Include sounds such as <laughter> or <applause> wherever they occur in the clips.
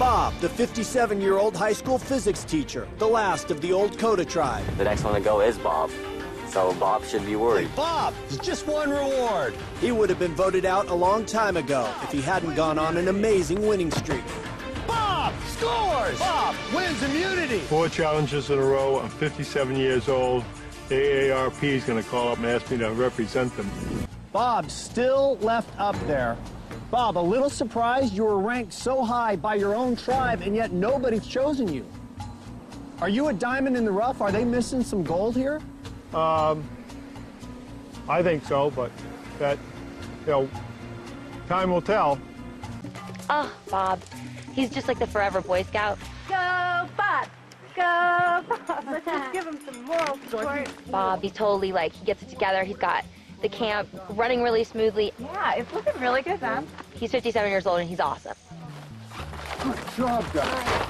Bob, the 57-year-old high school physics teacher, the last of the old Kota tribe. The next one to go is Bob. So Bob should be worried. Hey, Bob, it's just one reward. He would have been voted out a long time ago if he hadn't gone on an amazing winning streak. Bob scores! Bob wins immunity! Four challenges in a row. I'm 57 years old. AARP is going to call up and ask me to represent them. Bob still left up there. Bob, a little surprised you were ranked so high by your own tribe and yet nobody's chosen you. Are you a diamond in the rough? Are they missing some gold here? Um, I think so, but that, you know, time will tell. Oh, Bob. He's just like the forever Boy Scout. Go, Bob! Go, Bob! <laughs> Let's just give him some moral support. Bob, he's totally like, he gets it together. He's got the camp running really smoothly. Yeah, it's looking really good, man. He's 57 years old and he's awesome. Good job, guys.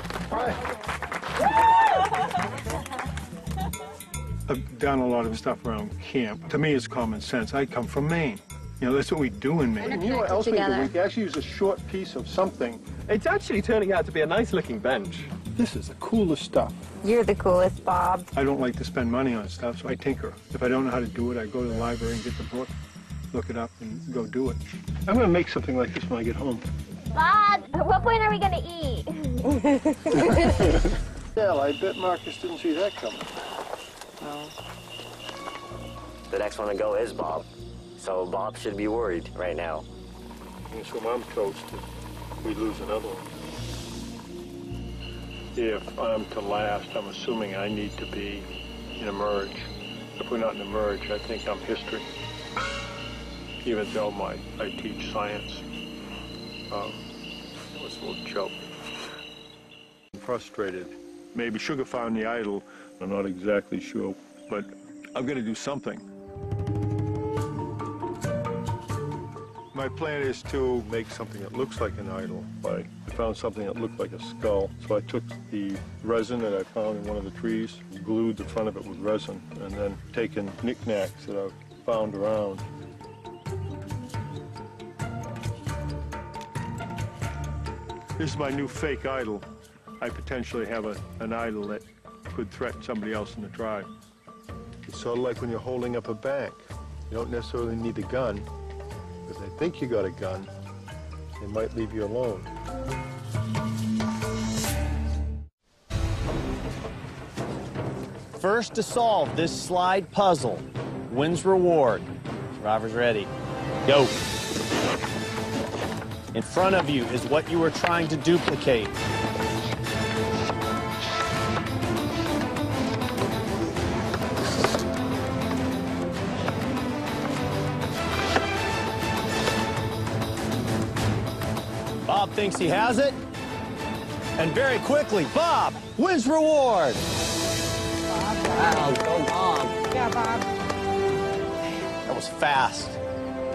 I've done a lot of stuff around camp. To me, it's common sense. I come from Maine. You know, that's what we do in Maine. And you know what else we do? We can actually use a short piece of something. It's actually turning out to be a nice looking bench. This is the coolest stuff. You're the coolest, Bob. I don't like to spend money on stuff, so I tinker. If I don't know how to do it, I go to the library and get the book, look it up, and go do it. I'm going to make something like this when I get home. Bob, at what point are we going to eat? <laughs> Hell, I bet Marcus didn't see that coming. No. The next one to go is Bob. So Bob should be worried right now. And so I'm toast if we lose another one. If I'm to last, I'm assuming I need to be in a merge. If we're not in a merge, I think I'm history. Even though my I teach science. Um, it was a little joke. I'm frustrated. Maybe Sugar found the idol. I'm not exactly sure, but I'm going to do something. My plan is to make something that looks like an idol. I found something that looked like a skull. So I took the resin that I found in one of the trees, glued the front of it with resin, and then taken knickknacks that I've found around. This is my new fake idol. I potentially have a, an idol that could threaten somebody else in the tribe. It's sort of like when you're holding up a bank. You don't necessarily need a gun. If they think you got a gun, they might leave you alone. First to solve this slide puzzle wins reward. Driver's ready. Go. In front of you is what you were trying to duplicate. Bob thinks he has it. And very quickly, Bob wins reward. Wow, go Bob. Yeah, Bob. That was fast.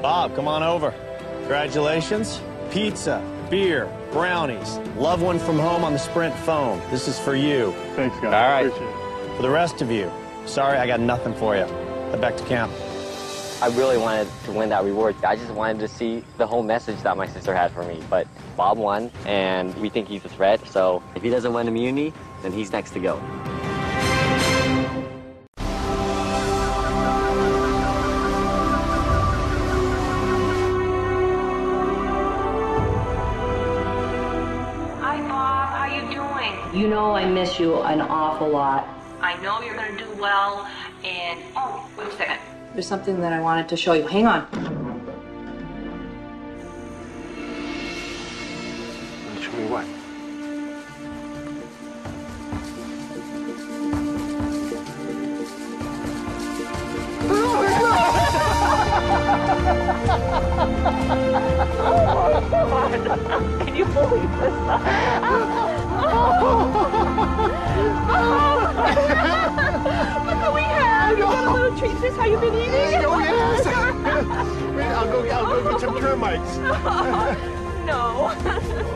Bob, come on over. Congratulations. Pizza, beer, brownies. Loved one from home on the Sprint phone. This is for you. Thanks, guys. All right. Appreciate it. For the rest of you, sorry I got nothing for you. Head back to camp. I really wanted to win that reward. I just wanted to see the whole message that my sister had for me. But Bob won, and we think he's a threat. So if he doesn't win immunity, then he's next to go. Hi, Bob. How you doing? You know I miss you an awful lot. I know you're going to do well. And, oh, wait a second. There's something that I wanted to show you. Hang on.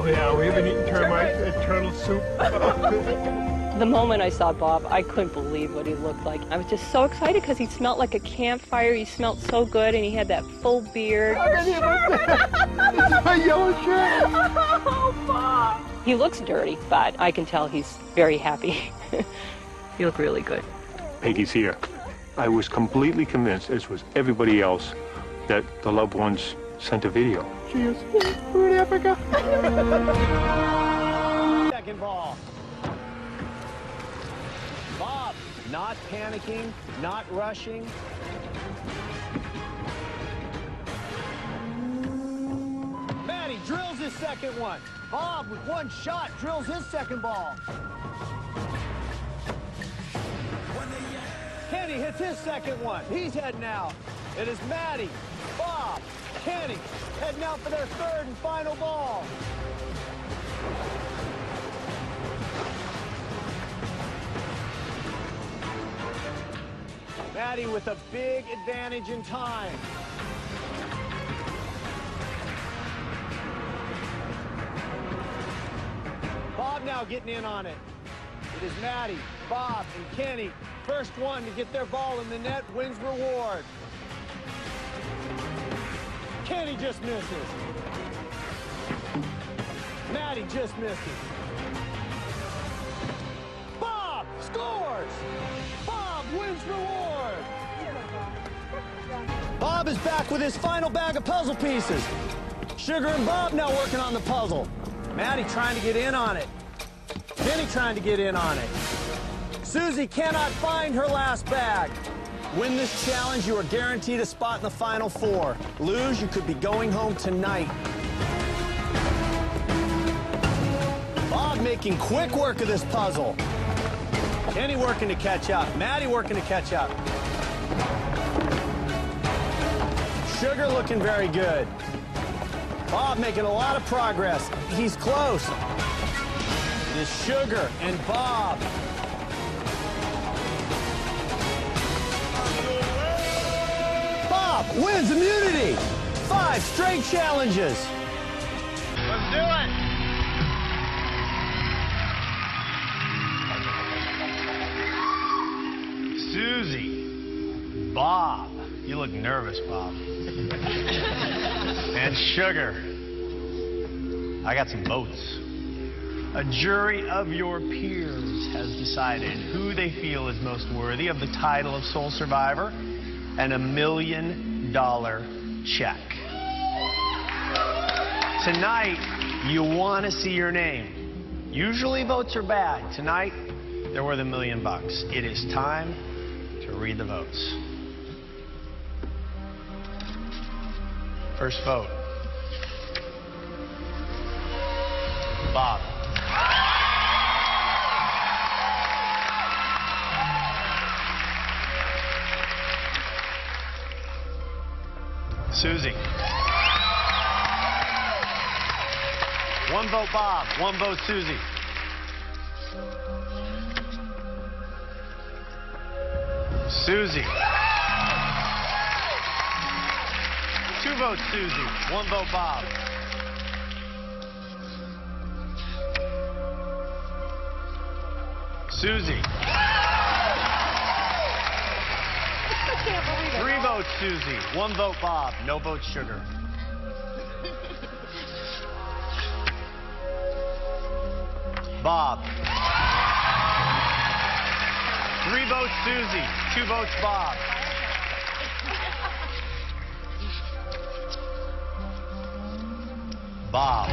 Yeah, we haven't eaten termites, uh, turtle soup. <laughs> The moment I saw Bob, I couldn't believe what he looked like. I was just so excited because he smelled like a campfire. He smelled so good, and he had that full beard. <laughs> my yellow shirt. <laughs> Oh, Bob. He looks dirty, but I can tell he's very happy. you look really good. Peggy's here. I was completely convinced, as was everybody else, that the loved ones sent a video. She is in Africa. Second ball. Bob, not panicking, not rushing. Matty drills his second one. Bob, with one shot, drills his second ball. Kenny hits his second one. He's heading out. It is Matty, Kenny heading out for their third and final ball. Matty with a big advantage in time. Bob now getting in on it. It is Matty, Bob, and Kenny. First one to get their ball in the net wins reward. Kenny just misses. Matty just misses. Bob scores! Bob wins reward! Bob is back with his final bag of puzzle pieces. Sugar and Bob now working on the puzzle. Matty trying to get in on it. Kenny trying to get in on it. Susie cannot find her last bag. Win this challenge, you are guaranteed a spot in the final four. Lose, you could be going home tonight. Bob making quick work of this puzzle. Kenny working to catch up. Matty working to catch up. Sugar looking very good. Bob making a lot of progress. He's close. It is Sugar and Bob. Wins immunity. Five straight challenges. Let's do it. Susie, Bob, you look nervous, Bob. and Sugar, I got some votes. A jury of your peers has decided who they feel is most worthy of the title of sole survivor and a million check. Tonight, you want to see your name. Usually votes are bad. Tonight, they're worth a million bucks. It is time to read the votes. First vote. Bob. Susie. One vote Bob, one vote Susie. Susie. Two votes Susie, one vote Bob. Susie. Three votes Susie, one vote Bob, no vote Sugar. <laughs> Bob. Three votes Susie, two votes Bob. Bob.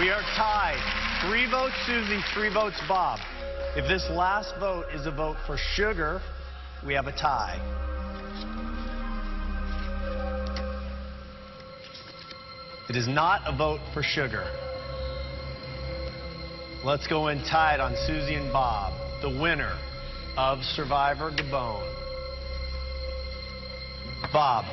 We are tied. Three votes Susie, three votes Bob. If this last vote is a vote for Sugar, we have a tie. It is not a vote for Sugar. Let's go in tied on Susie and Bob, the winner of Survivor Gabon. Bob.